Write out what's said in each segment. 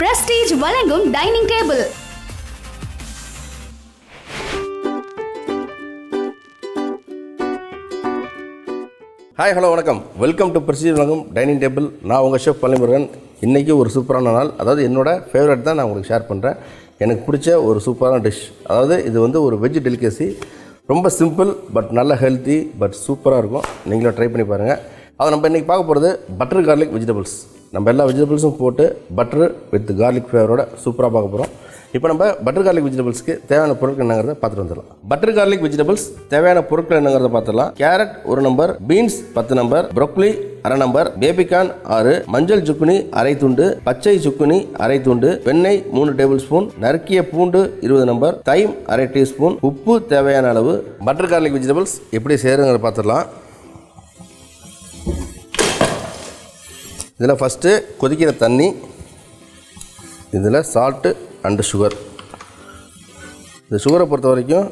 Prestige வழங்கும் dining table hi hello வணக்கம். Welcome to president வழங்கும் டைனிங் டேபிள் நான் உங்கள் ஷெஃப் பழனிமுருகன். இன்றைக்கி ஒரு சூப்பரான நாள். அதாவது என்னோட ஃபேவரட் தான் நான் உங்களுக்கு ஷேர் பண்ணுறேன் எனக்கு பிடிச்ச ஒரு சூப்பரான டிஷ் அதாவது இது வந்து ஒரு வெஜ் டெலிகசி ரொம்ப சிம்பிள் பட் நல்ல ஹெல்த்தி பட் சூப்பராக இருக்கும். நீங்களும் ட்ரை பண்ணி பாருங்கள் அதை நம்ம இன்றைக்கி பார்க்க போகிறது பட்டர் கார்லிக் வெஜிடபிள்ஸ் நம்ம எல்லா வெஜிடபிள்ஸும் போட்டு பட்டர் வித் கார்லிக் ஃப்ளேவரோட சூப்பராக பார்க்க போகிறோம் இப்போ நம்ம பட்டர் கார்லிக் வெஜிடபிள்ஸ்க்கு தேவையான பொருட்கள் என்னங்கிறத பார்த்துட்டு வந்துடலாம். பட்டர் கார்லிக் வெஜிடபிள்ஸ் தேவையான பொருட்கள் என்னங்கிறத பார்த்துடலாம். கேரட் ஒரு நம்பர் பீன்ஸ் பத்து நம்பர் ப்ரொக்லி அரை நம்பர் பேபிகார்ன் ஆறு மஞ்சள் சுக்குனி அரை துண்டு பச்சை சுக்குனி அரை துண்டு வெண்ணெய் மூணு டேபிள் ஸ்பூன் நறுக்கிய பூண்டு இருபது நம்பர் தைம் அரை டீஸ்பூன் உப்பு தேவையான அளவு. பட்டர் கார்லிக் வெஜிடபிள்ஸ் எப்படி செய்யறதுங்கிறத பார்த்துடலாம். இதில் ஃபஸ்ட்டு கொதிக்கிற தண்ணி இதில் சால்ட்டு அண்டு சுகர் இந்த சுகரை பொறுத்த வரைக்கும்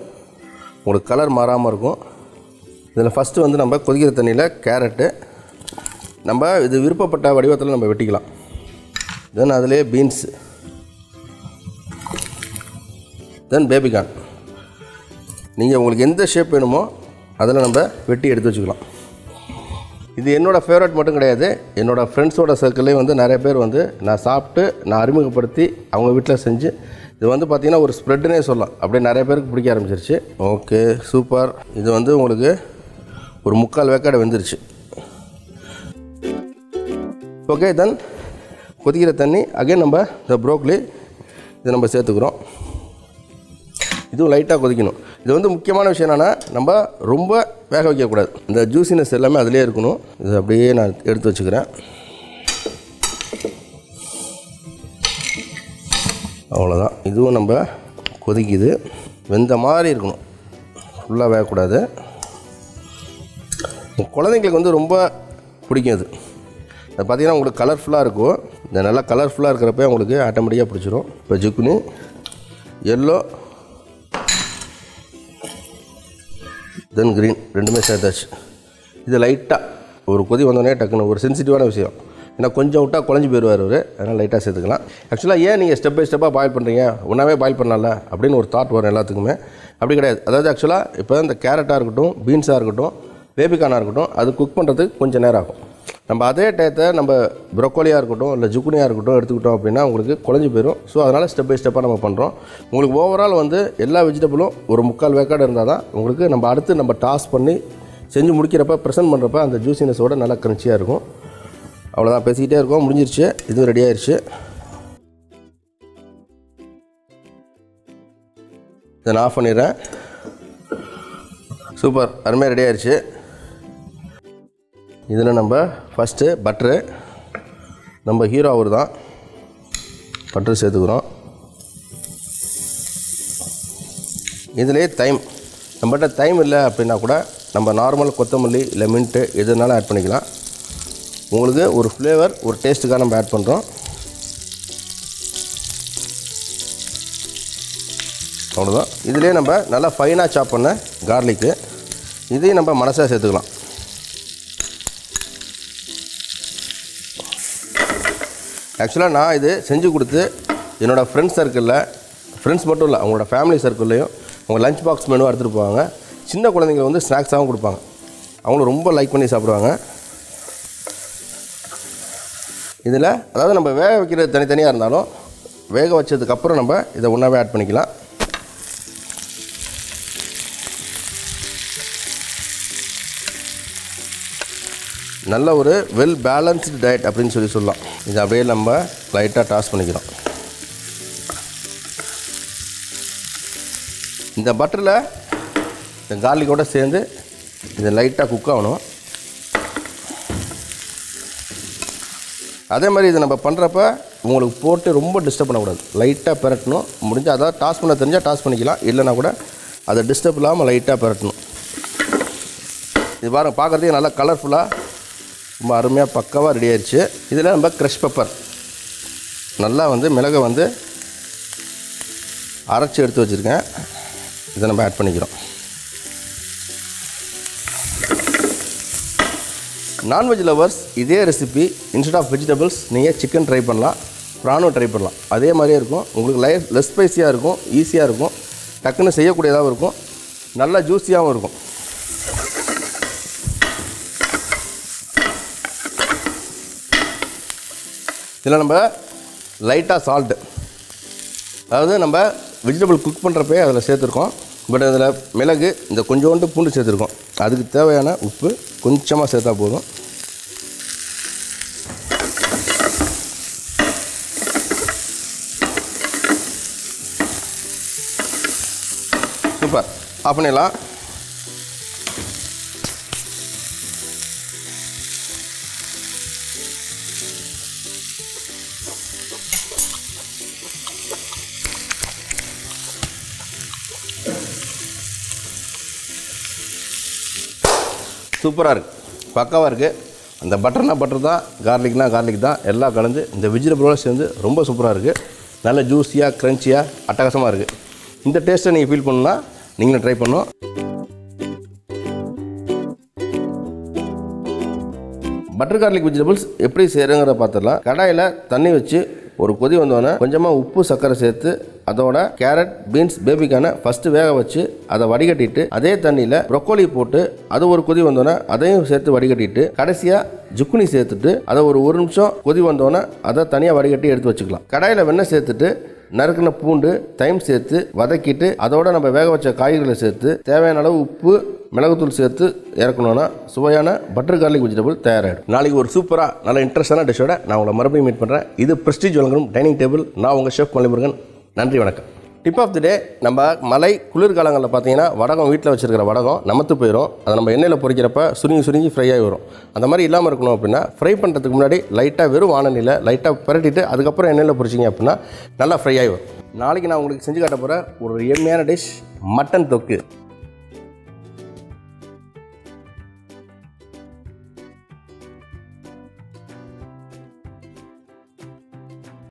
உங்களுக்கு கலர் மாறாமல் இருக்கும். இதில் ஃபஸ்ட்டு வந்து நம்ம கொதிக்கிற தண்ணியில் கேரட்டு நம்ம இது விருப்பப்பட்ட வடிவத்தில் நம்ம வெட்டிக்கலாம். தென் அதிலே பீன்ஸு தென் பேபிகான் நீங்கள் உங்களுக்கு எந்த ஷேப் வேணுமோ அதில் நம்ம வெட்டி எடுத்து வச்சுக்கலாம். இது என்னோடய ஃபேவரட் மட்டும் கிடையாது. என்னோடய ஃப்ரெண்ட்ஸோட சர்க்கிள்லேயும் வந்து நிறைய பேர் வந்து நான் சாப்பிட்டு நான் அறிமுகப்படுத்தி அவங்க வீட்டில் செஞ்சு இது வந்து பார்த்திங்கன்னா ஒரு ஸ்ப்ரெட்டுனே சொல்லலாம். அப்படியே நிறைய பேருக்கு பிடிக்க ஆரம்பிச்சிருச்சு. ஓகே சூப்பர் இது வந்து உங்களுக்கு ஒரு முக்கால் வேக்காடு வெந்துருச்சு. ஓகே தென் கொதிக்கிற தண்ணி. அகைன் நம்ம இந்த ப்ரோக்லி இதை நம்ம சேர்த்துக்கிறோம். இதுவும் லைட்டாக கொதிக்கணும். இது வந்து முக்கியமான விஷயம் என்னென்னா நம்ம ரொம்ப வேக வைக்கக்கூடாது. இந்த ஜூஸினஸ் எல்லாமே அதிலே இருக்கணும். இது அப்படியே நான் எடுத்து வச்சுக்கிறேன். அவ்வளோதான் இதுவும் நம்ம கொதிக்குது. வெந்த மாதிரி இருக்கணும். ஃபுல்லாக வேகக்கூடாது. குழந்தைங்களுக்கு வந்து ரொம்ப பிடிக்கும் அது பார்த்திங்கன்னா உங்களுக்கு கலர்ஃபுல்லாக இருக்கும் இந்த நல்லா கலர்ஃபுல்லாக இருக்கிறப்ப உங்களுக்கு ஆட்டோமேட்டிக்காக பிடிச்சிரும். இப்போ ஜுக்குனி எல்லோ தென் க்ரீன் ரெண்டுமே சேர்த்தாச்சு. இது லைட்டாக ஒரு கொதி வந்தோடனே டக்குன்னு ஒரு சென்சிட்டிவான விஷயம். ஏன்னா கொஞ்சம் விட்டால் குழஞ்சி போயிடுவார் அவர். அதனால் லைட்டாக சேர்த்துக்கலாம். ஆக்சுவலாக ஏன் நீங்கள் ஸ்டெப் பை ஸ்டெப்பாக பாயில் பண்ணுறீங்க ஒன்றாவே பாயில் பண்ணல? அப்படின்னு ஒரு தாட் வரும் எல்லாத்துக்குமே. அப்படி கிடையாது. அதாவது ஆக்சுவலாக இப்போ இந்த கேரட்டாக இருக்கட்டும் பீன்ஸாக இருக்கட்டும் பேபிகானாக இருக்கட்டும் அது குக் பண்ணுறதுக்கு கொஞ்சம் நேரம் ஆகும். நம்ம அதே டயத்தை நம்ம ப்ரொக்கோலியாக இருக்கட்டும் இல்லை ஜுக்குனியாக இருக்கட்டும் எடுத்துக்கிட்டோம் அப்படின்னா உங்களுக்கு குழஞ்சி போயிடும் ஸோ அதனால் ஸ்டெப் பை ஸ்டெப்பாக நம்ம பண்ணுறோம் உங்களுக்கு ஓவரால் வந்து எல்லா வெஜிடபிளும் ஒரு முக்கால் வேக்காடு இருந்தால் தான் உங்களுக்கு நம்ம அடுத்து நம்ம டாஸ் பண்ணி செஞ்சு முடிக்கிறப்ப ப்ரெசென்ட் பண்ணுறப்ப அந்த ஜூசினஸோட நல்லா கிரன்ச்சியாக இருக்கும். அவ்வளோதான் பேசிக்கிட்டே இருக்கோம். முடிஞ்சிருச்சு. இதுவும் ரெடி ஆயிடுச்சு இதை நான் ஆஃப் பண்ணிடுறேன். சூப்பர் அருமையாக ரெடி ஆயிடுச்சு இதில் நம்ம ஃபஸ்ட்டு பட்ரு நம்ம ஹீரோ அவர் தான். பட்ரு சேர்த்துக்கிறோம். இதிலே தைம் நம்மகிட்ட தைம் இல்லை அப்படின்னா கூட நம்ம நார்மல் கொத்தமல்லி இல்லை மின்ட்டு எதுனாலும் ஆட் பண்ணிக்கலாம். உங்களுக்கு ஒரு ஃப்ளேவர் ஒரு டேஸ்ட்டுக்காக நம்ம ஆட் பண்ணுறோம் அவ்வளோதான் இதிலே நம்ம நல்லா ஃபைனாக சாப் பண்ண கார்லிக்கு இதையும் நம்ம மனசாக சேர்த்துக்கலாம். ஆக்சுவலாக நான் இது செஞ்சு கொடுத்து என்னோடய ஃப்ரெண்ட்ஸ் சர்க்கிளில் ஃப்ரெண்ட்ஸ் மட்டும் இல்லை அவங்களோட ஃபேமிலி சர்க்கிள்லையும் அவங்க லஞ்ச் பாக்ஸ் மெனுவாக எடுத்துகிட்டு போவாங்க. சின்ன குழந்தைங்க வந்து ஸ்நாக்ஸாகவும் கொடுப்பாங்க. அவங்களும் ரொம்ப லைக் பண்ணி சாப்பிடுவாங்க. இதில் அதாவது நம்ம வேக வைக்கிறது தனித்தனியாக இருந்தாலும் வேக வச்சதுக்கப்புறம் நம்ம இதை ஒன்றாவே ஆட் பண்ணிக்கலாம். நல்ல ஒரு வெல் பேலன்ஸ்டு டயட் அப்படின்னு சொல்லி சொல்லலாம். இது அப்படியே நம்ம லைட்டாக டாஸ் பண்ணிக்கிறோம். இந்த பட்டரில் இந்த கார்லிக்கோடு சேர்ந்து இது லைட்டாக குக் ஆகணும். அதே மாதிரி இதை நம்ம பண்ணுறப்ப உங்களுக்கு போட்டு ரொம்ப டிஸ்டர்ப் பண்ணக்கூடாது. லைட்டாக பெரட்டணும். முடிஞ்சால் அதாவது டாஸ் பண்ண தெரிஞ்சால் டாஸ் பண்ணிக்கலாம். இல்லைனா கூட அதை டிஸ்டர்ப் இல்லாமல் லைட்டாக பெரட்டணும். இது பாருங்கள் பார்க்குறதுக்கு நல்லா கலர்ஃபுல்லாக ரொம்ப அருமையாக பக்காவாக ரெடி ஆயிடுச்சு இதில் நம்ம க்ரஷ் பெப்பர் நல்லா வந்து மிளகை வந்து அரைச்சி எடுத்து வச்சுருக்கேன். இதை நம்ம ஆட் பண்ணிக்கிறோம். நான்வெஜ் லவர்ஸ் இதே ரெசிபி இன்ஸ்டெட் ஆஃப் வெஜிடபிள்ஸ் நீங்கள் சிக்கன் ட்ரை பண்ணலாம் ப்ரானும் ட்ரை பண்ணலாம். அதே மாதிரியே இருக்கும். உங்களுக்கு லைஃப் லெஸ் ஸ்பைஸியாக இருக்கும் ஈஸியாக இருக்கும். டக்குன்னு செய்யக்கூடியதாகவும் இருக்கும். நல்லா ஜூஸியாகவும் இருக்கும். இதில் நம்ம லைட்டாக சால்ட்டு அதாவது நம்ம வெஜிடபிள் குக் பண்ணுறப்பே அதில் சேர்த்துருக்கோம். பட் அதில் மிளகு இந்த கொஞ்சோண்டு பூண்டு சேர்த்துருக்கோம். அதுக்கு தேவையான உப்பு கொஞ்சமாக சேர்த்தா போதும். சூப்பர் ஆஃப் பண்ணிடலாம். சூப்பராக இருக்குது பக்காவாக இருக்குது அந்த பட்டர்னா பட்டர் தான் கார்லிக்னா கார்லிக் தான் எல்லாம் கலந்து இந்த வெஜிடபிளோட சேர்ந்து ரொம்ப சூப்பராக இருக்குது நல்ல ஜூஸியாக க்ரன்ச்சியாக அட்டகாசமாக இருக்குது இந்த டேஸ்ட்டை நீங்கள் ஃபீல் பண்ணுன்னா நீங்களும் ட்ரை பண்ணும் பட்டர் கார்லிக் வெஜிடபிள்ஸ் எப்படி செய்கிறோங்கிறத பார்த்துடலாம். கடாயில் தண்ணி வச்சு ஒரு கொதி வந்தோடனே கொஞ்சமாக உப்பு சர்க்கரை சேர்த்து அதோட கேரட் பீன்ஸ் பேபிக்கான ஃபர்ஸ்ட் வேக வச்சு அதை வடிகட்டிட்டு அதே தண்ணியில் ப்ரொக்கோலி போட்டு அது ஒரு கொதி வந்தோன்னே அதையும் சேர்த்து வடிகட்டிட்டு கடைசியாக ஜுக்குனி சேர்த்துட்டு அதை ஒரு ஒரு நிமிஷம் கொதி வந்தோன்னே அதை தனியாக வடிகட்டி எடுத்து வச்சுக்கலாம். கடாயில் வெண்ணெய் சேர்த்துட்டு நறுக்கின பூண்டு தைம் சேர்த்து வதக்கிட்டு அதோட நம்ம வேக வச்ச காய்கறிகளை சேர்த்து தேவையான அளவு உப்பு மிளகுத்தூள் சேர்த்து இறக்கணும்னா சுவையான பட்டர் கார்லிக் வெஜிடபிள் தயாராகிடும் நாளைக்கு ஒரு சூப்பராக நல்ல இன்ட்ரெஸ்டான டிஷ்ஷோட நான் உங்களை மறுபடியும் மீட் பண்ணுறேன் இது பிரஸ்டீஜ் வழங்கும் டைனிங் டேபிள் நான் உங்கள் ஷெஃப் மலைமுருகன் நன்றி வணக்கம். டிப் ஆஃப் தி டே நம்ம மலை குளிர்காலங்களில் பார்த்தீங்கன்னா வடகம் வீட்டில் வச்சுருக்கிற வடகம் நமத்து போயிடும் அதை நம்ம எண்ணெயில் பொரிக்கிறப்ப சுருங்கி சுருங்கி ஃப்ரை ஆகி வரும். அந்த மாதிரி இல்லாமல் இருக்கணும் அப்படின்னா ஃப்ரை பண்ணுறதுக்கு முன்னாடி லைட்டாக வெறும் வானநிலை லைட்டாக பிரட்டிட்டு அதுக்கப்புறம் எண்ணெயில் பொரிச்சிங்க அப்படின்னா நல்லா ஃப்ரை ஆகி வரும். நாளைக்கு நான் உங்களுக்கு செஞ்சு காட்ட போகிற ஒரு எம்மையான டிஷ் மட்டன் தொக்கு.